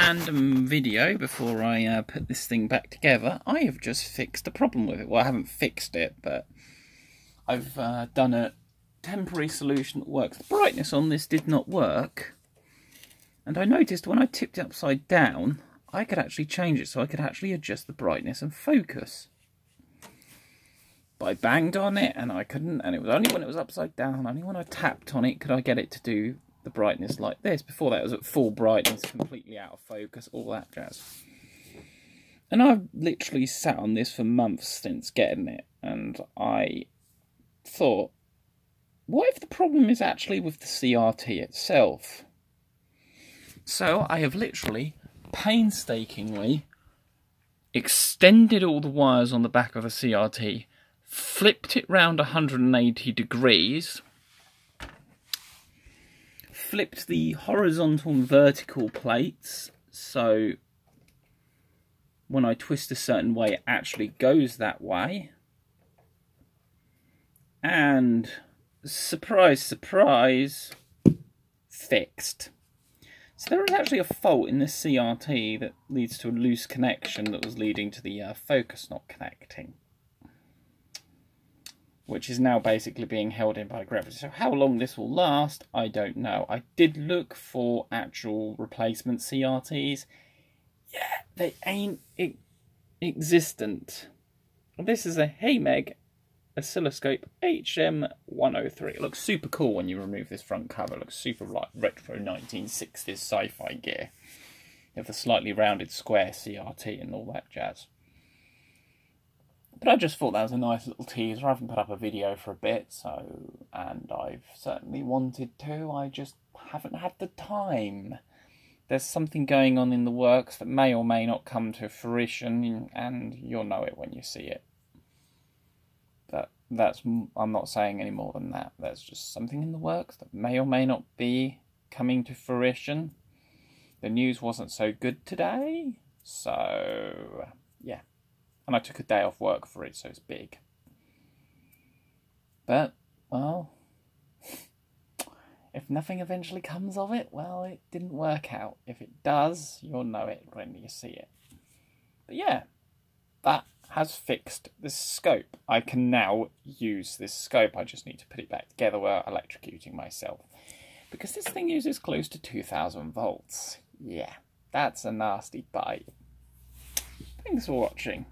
random video before I uh, put this thing back together. I have just fixed a problem with it. Well, I haven't fixed it, but I've uh, done a temporary solution that works. The brightness on this did not work. And I noticed when I tipped it upside down, I could actually change it so I could actually adjust the brightness and focus. But I banged on it and I couldn't, and it was only when it was upside down, only when I tapped on it could I get it to do the brightness like this. Before that, was at full brightness, completely out of focus, all that jazz. And I've literally sat on this for months since getting it, and I thought, what if the problem is actually with the CRT itself? So I have literally painstakingly extended all the wires on the back of the CRT, flipped it round 180 degrees, flipped the horizontal and vertical plates so when I twist a certain way it actually goes that way. And surprise surprise fixed. So there is actually a fault in this CRT that leads to a loose connection that was leading to the uh, focus not connecting which is now basically being held in by gravity. So how long this will last, I don't know. I did look for actual replacement CRTs. Yeah, they ain't e existent. This is a HAMEG oscilloscope HM103. It looks super cool when you remove this front cover. It looks super like retro 1960s sci-fi gear. You have the slightly rounded square CRT and all that jazz. But I just thought that was a nice little teaser. I haven't put up a video for a bit, so and I've certainly wanted to. I just haven't had the time. There's something going on in the works that may or may not come to fruition, and you'll know it when you see it. But that's I'm not saying any more than that. There's just something in the works that may or may not be coming to fruition. The news wasn't so good today, so yeah and I took a day off work for it, so it's big. But, well, if nothing eventually comes of it, well, it didn't work out. If it does, you'll know it when you see it. But yeah, that has fixed this scope. I can now use this scope. I just need to put it back together without electrocuting myself. Because this thing uses close to 2000 volts. Yeah, that's a nasty bite. Thanks for watching.